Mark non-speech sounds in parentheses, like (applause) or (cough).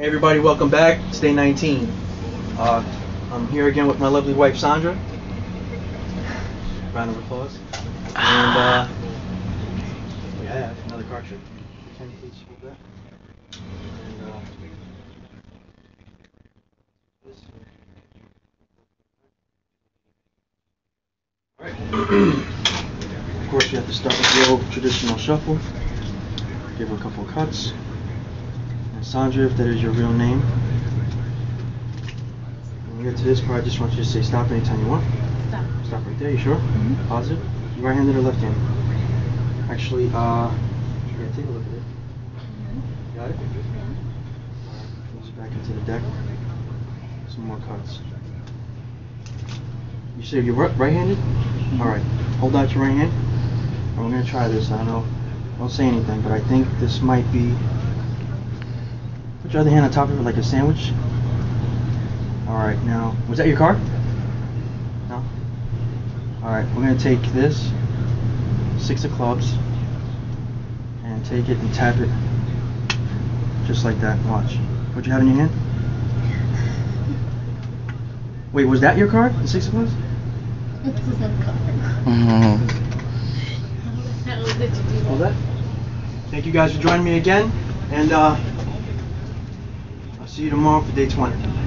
Hey everybody, welcome back. It's day 19. Uh, I'm here again with my lovely wife Sandra. Round of applause. And uh, we have another car trick. Can you please hold that? And, uh. Alright. (clears throat) of course, you have to start with the old traditional shuffle. Give her a couple of cuts. And Sandra, if that is your real name. When we get to this part, I just want you to say stop anytime you want. Stop. Stop right there, you sure? Mm -hmm. Positive? You right-handed or left-handed? Actually, uh, yeah, take a look at it. Got it? Alright, Goes back into the deck. Some more cuts. You say you're right-handed? Alright, hold out your right hand. And we're gonna try this. I know, don't say anything, but I think this might be. Put your other hand on top of it like a sandwich. Alright, now, was that your card? No? Alright, we're gonna take this, six of clubs, and take it and tap it just like that. Watch. What you have in your hand? Wait, was that your card? The six of clubs? This is a card. Mhm. How did you do Hold that. Thank you guys for joining me again, and uh, see you tomorrow for day 20.